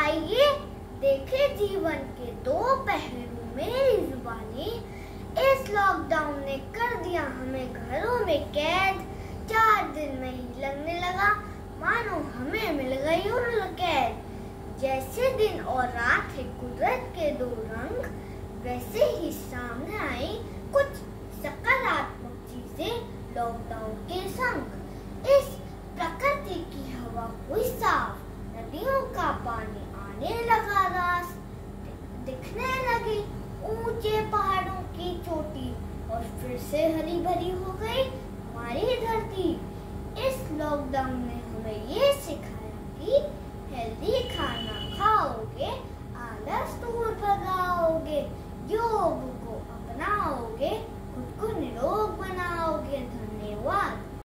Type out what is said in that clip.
आइए देखे जीवन के दो पहलू मेरी जुबानी इस लॉकडाउन ने कर दिया हमें घरों में कैद। चार दिन में ही लगने लगा, मानो हमें मिल गई उम्र कैद। जैसे दिन और रात है कुदरत के दो रंग, वैसे ही सामने आई कुछ सकारात्मक चीज़ें लॉकडाउन के संग। इस प्रकृति की हवा हुई साफ़, नदियों का पानी से हरी भरी हो गई हमारी धरती। इस लॉकडाउन ने हमें ये सिखाया कि हेल्दी खाना खाओगे, आलस दूर भगाओगे, योग को अपनाओगे